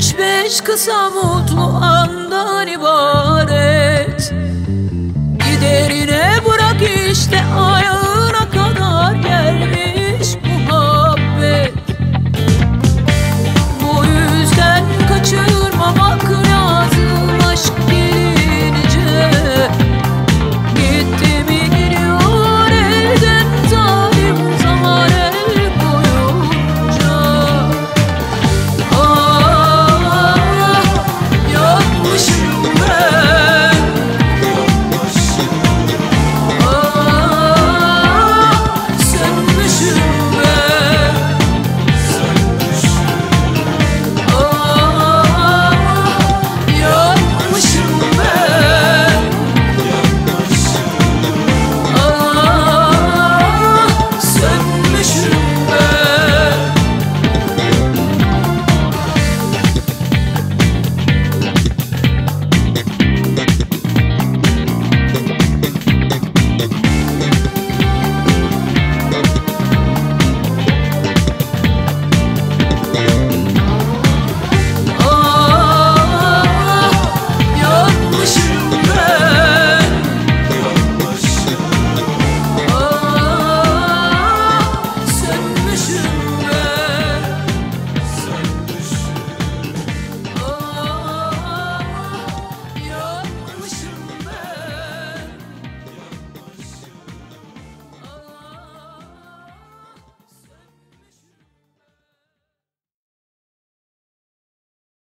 Üç beş kısa mutlu andan ibaret. Giderine bırak işte ayol